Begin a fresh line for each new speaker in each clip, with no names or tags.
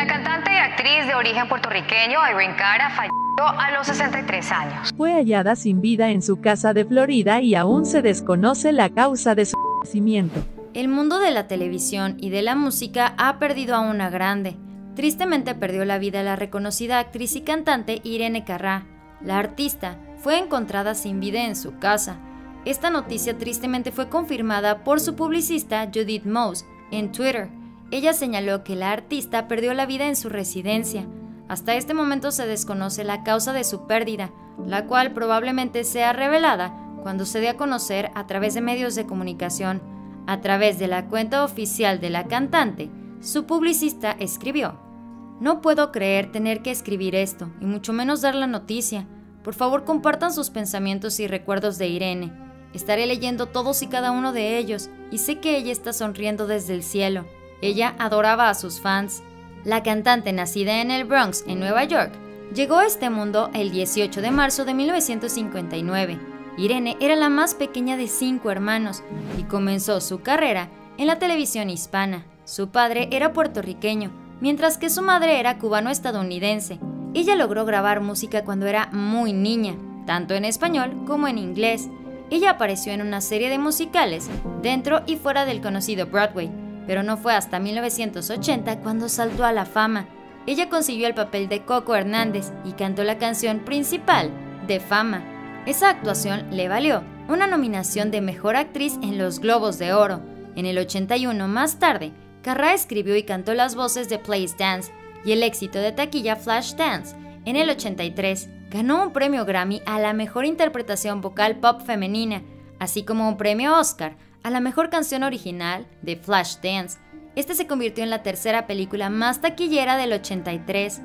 La cantante y actriz de origen puertorriqueño Irene Cara falleció a los 63 años.
Fue hallada sin vida en su casa de Florida y aún se desconoce la causa de su fallecimiento.
El mundo de la televisión y de la música ha perdido a una grande. Tristemente perdió la vida la reconocida actriz y cantante Irene Carrá. La artista fue encontrada sin vida en su casa. Esta noticia tristemente fue confirmada por su publicista Judith Mose en Twitter. Ella señaló que la artista perdió la vida en su residencia. Hasta este momento se desconoce la causa de su pérdida, la cual probablemente sea revelada cuando se dé a conocer a través de medios de comunicación. A través de la cuenta oficial de la cantante, su publicista escribió, No puedo creer tener que escribir esto, y mucho menos dar la noticia. Por favor compartan sus pensamientos y recuerdos de Irene. Estaré leyendo todos y cada uno de ellos, y sé que ella está sonriendo desde el cielo. Ella adoraba a sus fans. La cantante nacida en el Bronx, en Nueva York, llegó a este mundo el 18 de marzo de 1959. Irene era la más pequeña de cinco hermanos y comenzó su carrera en la televisión hispana. Su padre era puertorriqueño, mientras que su madre era cubano-estadounidense. Ella logró grabar música cuando era muy niña, tanto en español como en inglés. Ella apareció en una serie de musicales dentro y fuera del conocido Broadway, pero no fue hasta 1980 cuando saltó a la fama. Ella consiguió el papel de Coco Hernández y cantó la canción principal de Fama. Esa actuación le valió una nominación de Mejor Actriz en los Globos de Oro. En el 81 más tarde, Carrá escribió y cantó las voces de Place Dance y el éxito de taquilla Flash Dance. En el 83, ganó un premio Grammy a la mejor interpretación vocal pop femenina, así como un premio Oscar a la mejor canción original de Flashdance. Este se convirtió en la tercera película más taquillera del 83.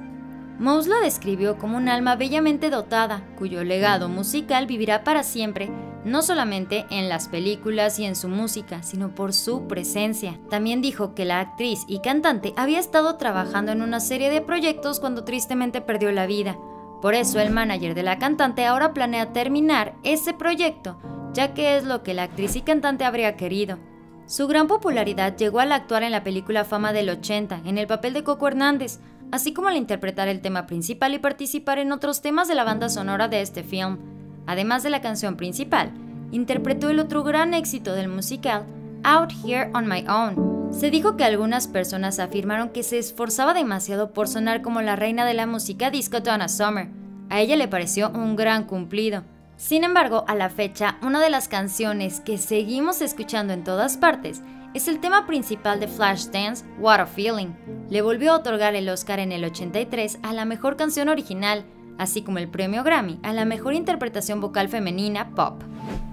Mouse la describió como un alma bellamente dotada, cuyo legado musical vivirá para siempre, no solamente en las películas y en su música, sino por su presencia. También dijo que la actriz y cantante había estado trabajando en una serie de proyectos cuando tristemente perdió la vida. Por eso el manager de la cantante ahora planea terminar ese proyecto ya que es lo que la actriz y cantante habría querido. Su gran popularidad llegó al actuar en la película Fama del 80, en el papel de Coco Hernández, así como al interpretar el tema principal y participar en otros temas de la banda sonora de este film. Además de la canción principal, interpretó el otro gran éxito del musical, Out Here on My Own. Se dijo que algunas personas afirmaron que se esforzaba demasiado por sonar como la reina de la música disco Donna Summer. A ella le pareció un gran cumplido. Sin embargo, a la fecha, una de las canciones que seguimos escuchando en todas partes es el tema principal de Flashdance, What a Feeling. Le volvió a otorgar el Oscar en el 83 a la mejor canción original, así como el premio Grammy a la mejor interpretación vocal femenina pop.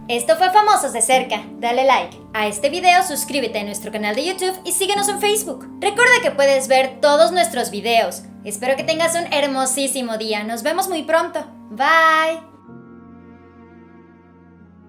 Esto fue Famosos de Cerca. Dale like a este video, suscríbete a nuestro canal de YouTube y síguenos en Facebook. Recuerda que puedes ver todos nuestros videos. Espero que tengas un hermosísimo día. Nos vemos muy pronto. Bye.